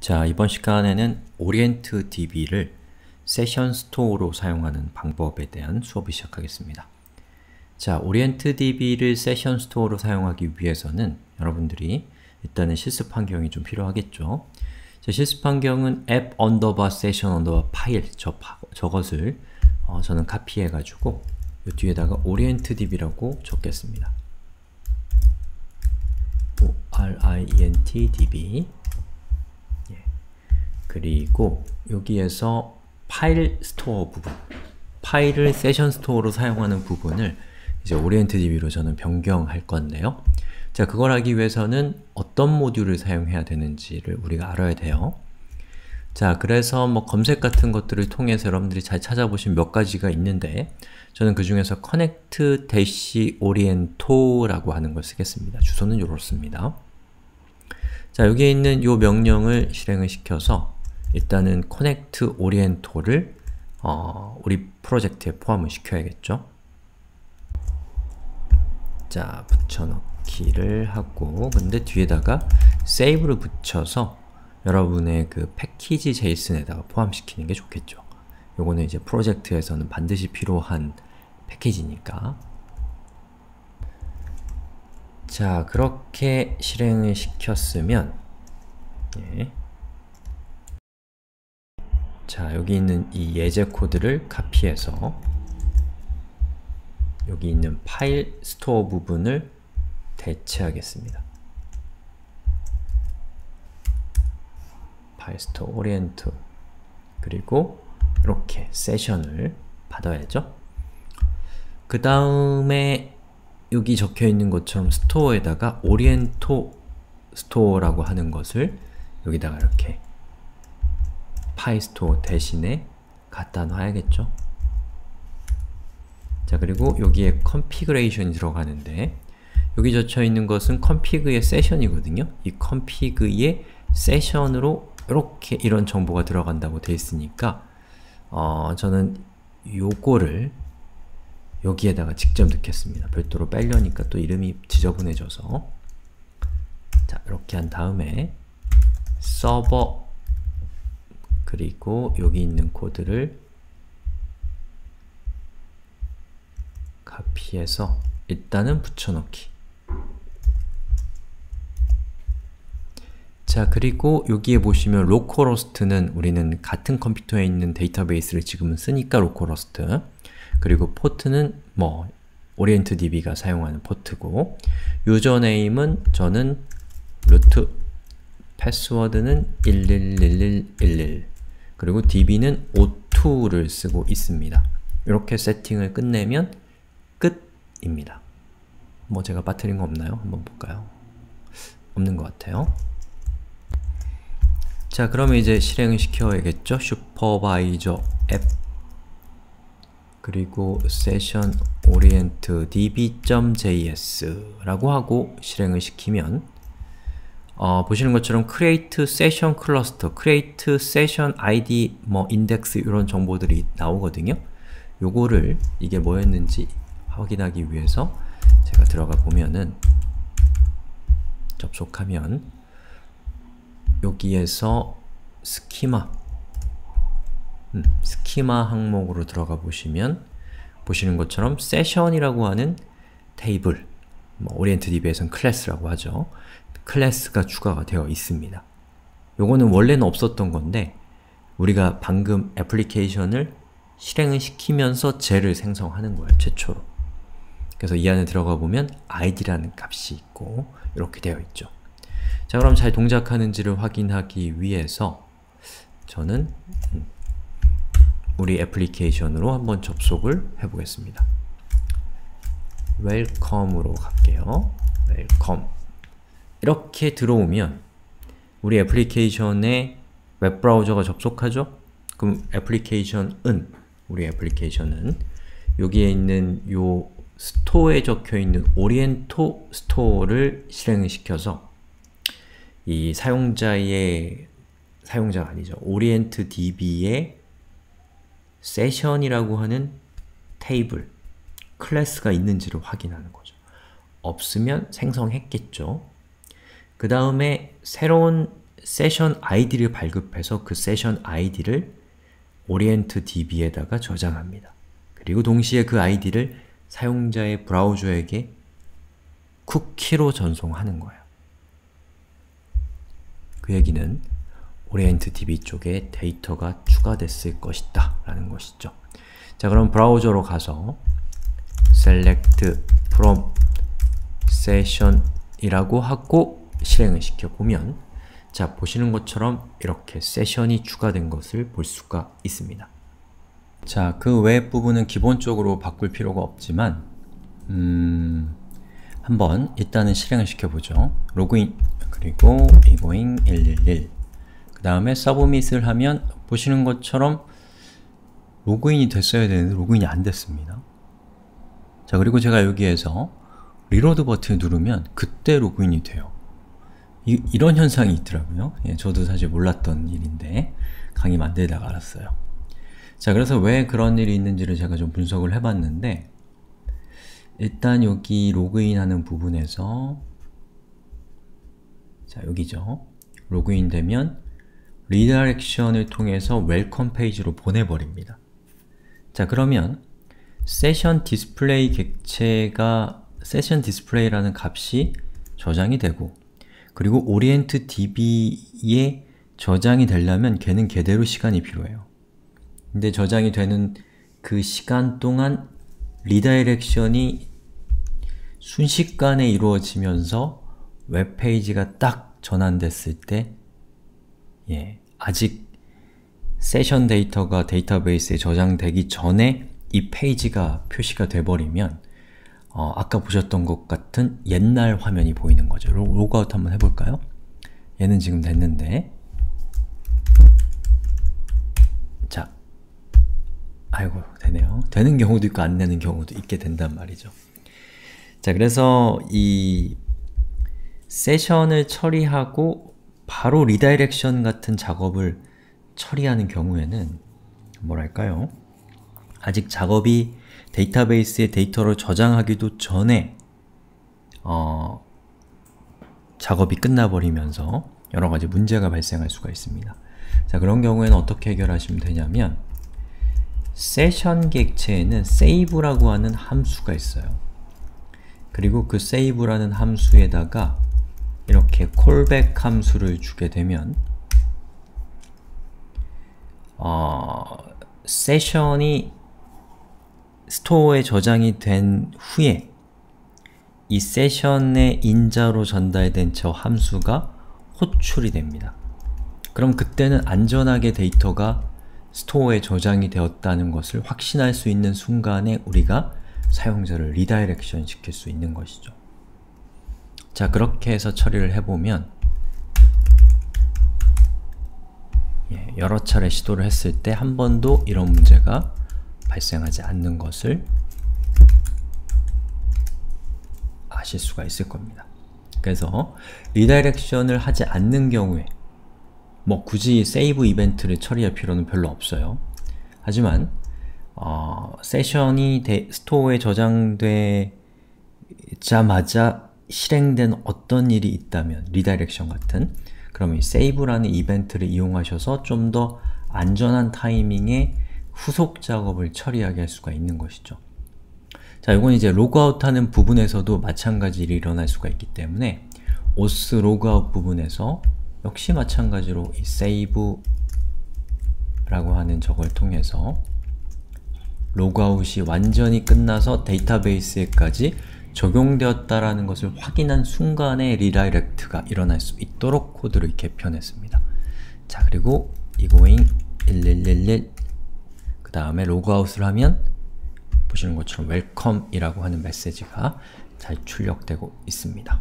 자, 이번 시간에는 OrientDB를 session store로 사용하는 방법에 대한 수업을 시작하겠습니다. 자, OrientDB를 session store로 사용하기 위해서는 여러분들이 일단은 실습 환경이 좀 필요하겠죠. 자, 실습 환경은 app underbar session underbar file 저, 저것을 어, 저는 카피해가지고 이 뒤에다가 orientdb라고 적겠습니다. o-r-i-e-n-t-d-b 그리고 여기에서 file store 부분 파일을 session store로 사용하는 부분을 이제 OrientDB로 저는 변경할 건데요. 자, 그걸 하기 위해서는 어떤 모듈을 사용해야 되는지를 우리가 알아야 돼요. 자, 그래서 뭐 검색 같은 것들을 통해서 여러분들이 잘 찾아보시면 몇 가지가 있는데 저는 그 중에서 connect-oriento라고 하는 걸 쓰겠습니다. 주소는 이렇습니다. 자, 여기에 있는 이 명령을 실행을 시켜서 일단은 connect oriento를 어, 우리 프로젝트에 포함을 시켜야겠죠. 자, 붙여넣기를 하고 근데 뒤에다가 save를 붙여서 여러분의 그 패키지 제이슨에다가 포함시키는 게 좋겠죠. 요거는 이제 프로젝트에서는 반드시 필요한 패키지니까 자, 그렇게 실행을 시켰으면 예. 자, 여기 있는 이 예제 코드를 카피해서 여기 있는 file store 부분을 대체하겠습니다. file store Orient 그리고 이렇게 세션을 받아야죠. 그 다음에 여기 적혀 있는 것처럼 store에다가 Oriento store라고 하는 것을 여기다가 이렇게 file store 대신에 갖다 놔야겠죠. 자 그리고 여기에 configuration이 들어가는데 여기 적혀 있는 것은 config의 세션이거든요. 이 config의 세션으로 이렇게 이런 정보가 들어간다고 되어 있으니까 어, 저는 요거를 여기에다가 직접 넣겠습니다. 별도로 빼려니까 또 이름이 지저분해져서 자, 이렇게 한 다음에 서버 그리고 여기 있는 코드를 카피해서 일단은 붙여넣기. 자 그리고 여기에 보시면 localhost는 우리는 같은 컴퓨터에 있는 데이터베이스를 지금은 쓰니까 localhost. 그리고 포트는 뭐 OrientDB가 사용하는 포트고 username은 저는 root 패스워드는 111111 그리고 db는 o2를 쓰고 있습니다. 이렇게 세팅을 끝내면 끝입니다. 뭐 제가 빠뜨린 거 없나요? 한번 볼까요? 없는 것 같아요. 자, 그러면 이제 실행을 시켜야겠죠? 슈퍼바이저 앱 그리고 session orient db.js 라고 하고 실행을 시키면 어, 보시는 것처럼 create session cluster, create session id, 뭐 index 이런 정보들이 나오거든요. 요거를 이게 뭐였는지 확인하기 위해서 제가 들어가 보면은 접속하면 여기에서 스키마 음, 스키마 항목으로 들어가 보시면 보시는 것처럼 세션이라고 하는 테이블 뭐 OrientDB에서는 클래스라고 하죠. 클래스가 추가가 되어 있습니다. 요거는 원래는 없었던 건데 우리가 방금 애플리케이션을 실행을 시키면서 쟤를 생성하는 거예요, 최초로. 그래서 이 안에 들어가 보면 id라는 값이 있고 이렇게 되어 있죠. 자 그럼 잘 동작하는지를 확인하기 위해서 저는 음, 우리 애플리케이션으로 한번 접속을 해보겠습니다. welcome으로 갈게요. welcome 이렇게 들어오면 우리 애플리케이션에 웹브라우저가 접속하죠? 그럼 애플리케이션은 우리 애플리케이션은 여기에 있는 요 store에 적혀있는 Oriento store를 실행을 시켜서 이 사용자의 사용자가 아니죠. OrientDB의 세션이라고 하는 테이블, 클래스가 있는지를 확인하는 거죠. 없으면 생성했겠죠. 그 다음에 새로운 세션 ID를 발급해서 그 세션 ID를 OrientDB에다가 저장합니다. 그리고 동시에 그 ID를 사용자의 브라우저에게 쿠키로 전송하는 거예요. 그 얘기는 OrientDB 쪽에 데이터가 추가됐을 것이다 라는 것이죠. 자 그럼 브라우저로 가서 select from session 이라고 하고 실행을 시켜보면 자, 보시는 것처럼 이렇게 세션이 추가된 것을 볼 수가 있습니다. 자, 그 외 부분은 기본적으로 바꿀 필요가 없지만 음, 한번 일단은 실행을 시켜보죠. 로그인 그리고 이고잉 111 그 다음에 submit을 하면 보시는 것처럼 로그인이 됐어야 되는데 로그인이 안 됐습니다. 자, 그리고 제가 여기에서 reload 버튼을 누르면 그때 로그인이 돼요. 이, 런 현상이 있더라고요. 예, 저도 사실 몰랐던 일인데 강의 만들다가 알았어요. 자, 그래서 왜 그런 일이 있는지를 제가 좀 분석을 해봤는데 일단 여기 로그인하는 부분에서 자, 여기죠. 로그인 되면 redirection을 통해서 welcome 페이지로 보내버립니다. 자, 그러면 session display 객체가 session display라는 값이 저장이 되고 그리고 OrientDB에 저장이 되려면 걔는 걔대로 시간이 필요해요. 근데 저장이 되는 그 시간 동안 redirection이 순식간에 이루어지면서 웹페이지가 딱 전환됐을 때 예, 아직 세션 데이터가 데이터베이스에 저장되기 전에 이 페이지가 표시가 돼버리면 어, 아까 보셨던 것 같은 옛날 화면이 보이는 거죠. 로, 로그아웃 한번 해볼까요? 얘는 지금 됐는데 자, 아이고 되네요. 되는 경우도 있고 안 되는 경우도 있게 된단 말이죠. 자, 그래서 이 세션을 처리하고 바로 리다이렉션 같은 작업을 처리하는 경우에는 뭐랄까요? 아직 작업이 데이터베이스에 데이터를 저장하기도 전에 어, 작업이 끝나버리면서 여러가지 문제가 발생할 수가 있습니다. 자 그런 경우에는 어떻게 해결하시면 되냐면 세션 객체에는 save라고 하는 함수가 있어요. 그리고 그 save라는 함수에다가 이렇게 callback 함수를 주게 되면 어, 세션이 스토어에 저장이 된 후에 이 세션의 인자로 전달된 저 함수가 호출이 됩니다. 그럼 그때는 안전하게 데이터가 스토어에 저장이 되었다는 것을 확신할 수 있는 순간에 우리가 사용자를 리다이렉션 시킬 수 있는 것이죠. 자, 그렇게 해서 처리를 해보면 예, 여러 차례 시도를 했을 때 한 번도 이런 문제가 발생하지 않는 것을 아실 수가 있을 겁니다. 그래서 리다이렉션을 하지 않는 경우에 뭐 굳이 세이브 이벤트를 처리할 필요는 별로 없어요. 하지만 어, 세션이 데, 스토어에 저장되자마자 실행된 어떤 일이 있다면 리다이렉션 같은 그러면 이 세이브라는 이벤트를 이용하셔서 좀 더 안전한 타이밍에 후속 작업을 처리하게 할 수가 있는 것이죠. 자, 이건 이제 로그아웃하는 부분에서도 마찬가지 일이 일어날 수가 있기 때문에 auth 로그아웃 부분에서 역시 마찬가지로 이 save 라고 하는 저걸 통해서 로그아웃이 완전히 끝나서 데이터베이스에까지 적용되었다라는 것을 확인한 순간에 redirect가 일어날 수 있도록 코드를 개편했습니다. 자, 그리고 egoing 1111 그 다음에 로그아웃을 하면 보시는 것처럼 웰컴이라고 하는 메시지가 잘 출력되고 있습니다.